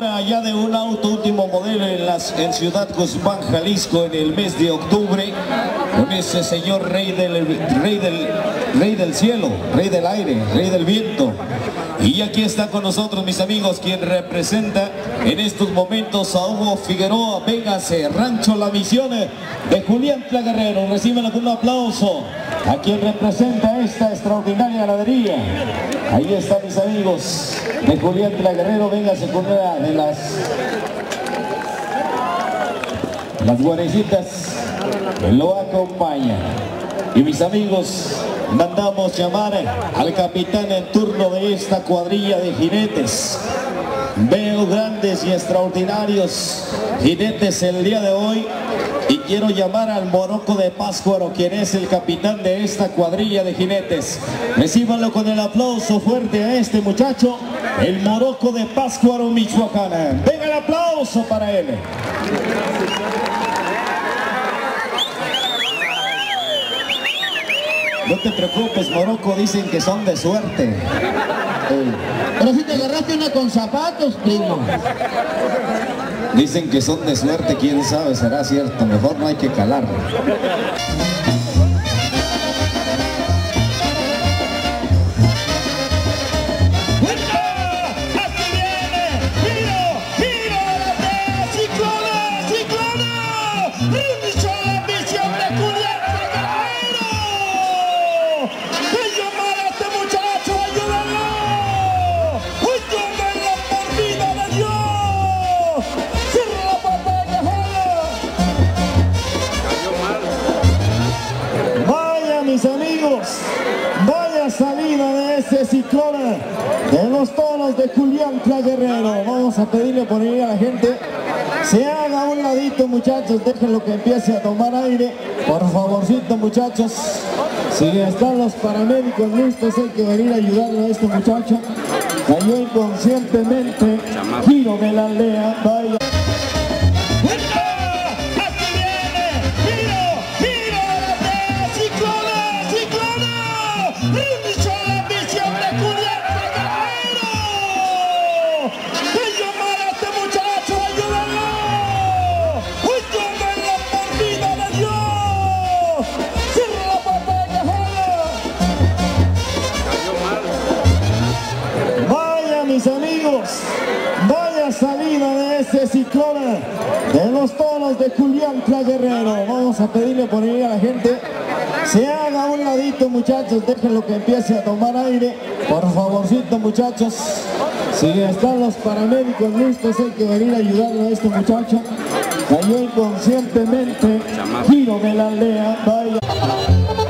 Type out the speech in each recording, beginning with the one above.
Allá de un auto último modelo en, Ciudad Guzmán, Jalisco, en el mes de octubre, con ese señor rey del, rey del, rey del cielo, rey del aire, rey del viento. Y aquí está con nosotros, mis amigos, quien representa en estos momentos a Hugo Figueroa, Véngase, Rancho La Misión de Julián Guerrero. Reciben con un aplauso a quien representa esta extraordinaria ganadería. Ahí están mis amigos de Julián Guerrero, véngase con una de las las guarecitas lo acompañan. Y mis amigos, mandamos llamar al capitán en turno de esta cuadrilla de jinetes. Veo grandes y extraordinarios jinetes el día de hoy quiero llamar al Morocco de Páscuaro, quien es el capitán de esta cuadrilla de jinetes. Recíbanlo con el aplauso fuerte a este muchacho, el Morocco de Páscuaro, Michoacán. Venga el aplauso para él. No te preocupes, Morocco, dicen que son de suerte. Pero si te agarraste una con zapatos, primo. Dicen que son de suerte, quién sabe, será cierto. Mejor no hay que calar. De los tonos de Julián Guerrero. Vamos a pedirle por ahí a la gente, se haga un ladito muchachos, déjenlo que empiece a tomar aire, por favorcito muchachos. Si están los paramédicos listos, hay que venir a ayudarle a este muchacho. Cayó inconscientemente, giro de la aldea. De los tonos de Julián Guerrero. Vamos a pedirle por ahí a la gente, se haga un ladito muchachos, déjenlo que empiece a tomar aire, por favorcito muchachos. Si están los paramédicos listos, hay que venir a ayudarle a este muchacho. Cayó inconscientemente, giro de la aldea, vaya.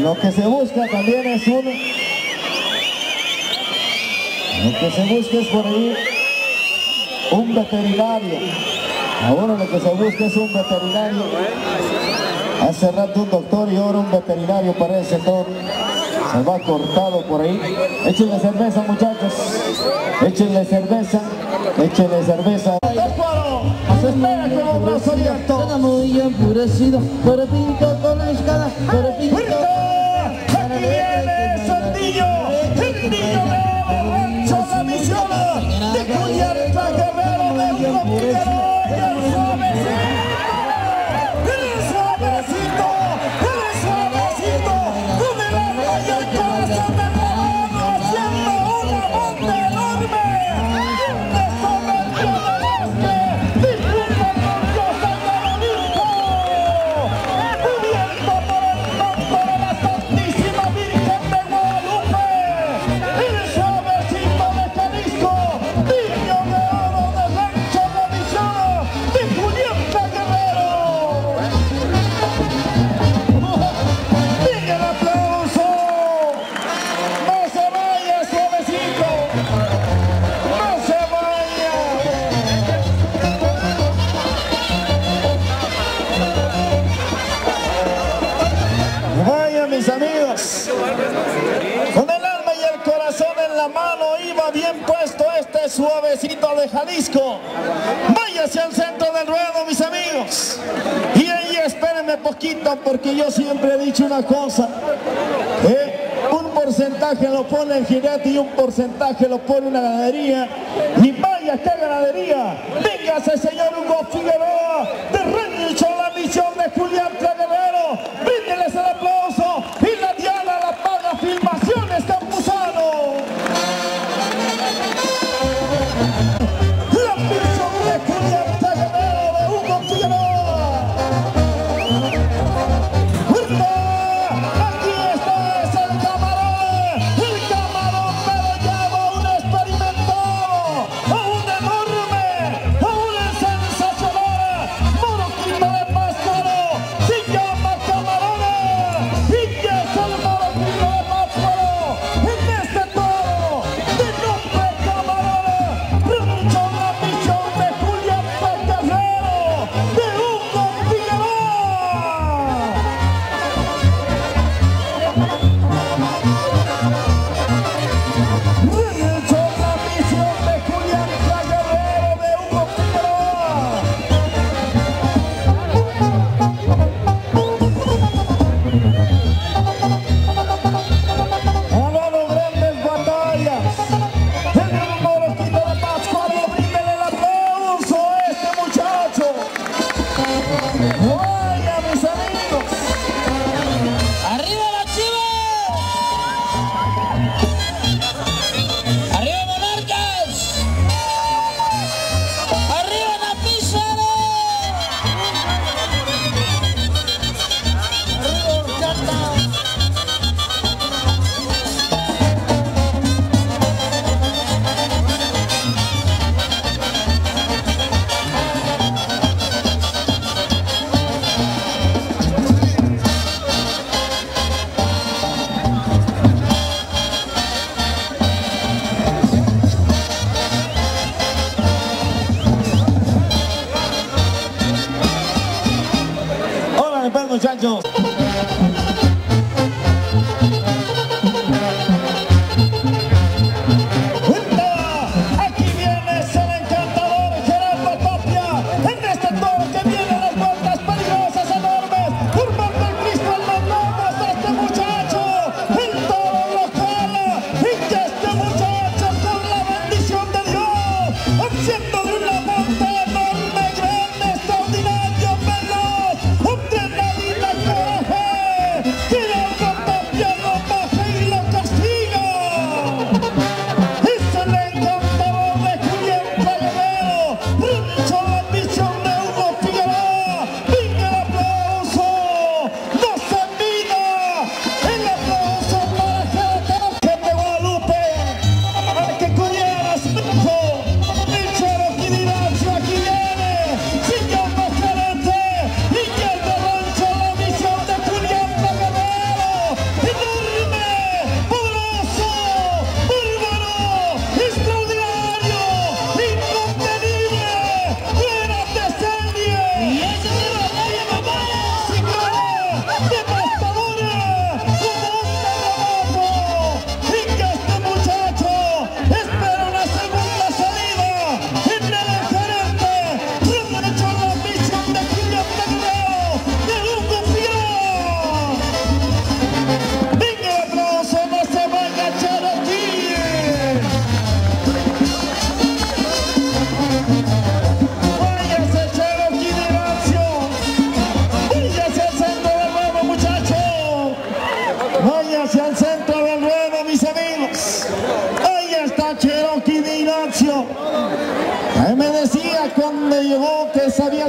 Lo que se busca también es un... Lo que se busca es por ahí un veterinario. Ahora lo que se busca es un veterinario. Hace rato un doctor y ahora un veterinario parece todo. Se va cortado por ahí. Échenle cerveza muchachos. Échenle cerveza. Échenle cerveza. Se espera con los brazos abiertos. Suena muy enfurecido, pero pinto con la escala, pero pinto. Aquí viene Sandillo, el niño iba bien puesto este suavecito de Jalisco. Váyase al centro del ruedo, mis amigos. Y ahí espérenme poquito, porque yo siempre he dicho una cosa. ¿eh? un porcentaje lo pone el jinete y un porcentaje lo pone una ganadería. Y vaya, qué ganadería. Véngase, señor Hugo Figueroa, de Rancho, la misión de Julián Los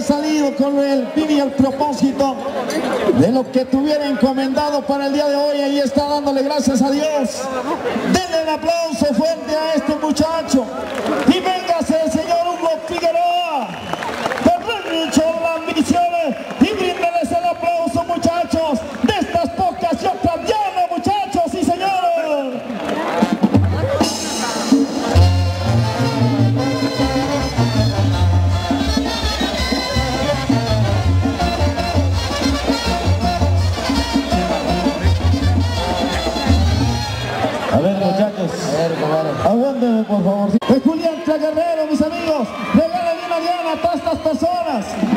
salido con el fin y el propósito de lo que tuviera encomendado para el día de hoy. Ahí está dándole gracias a Dios. Denle un aplauso fuerte a este muchacho. grande, por favor. Julián Guerrero, mis amigos, regalen una llana a todas estas personas.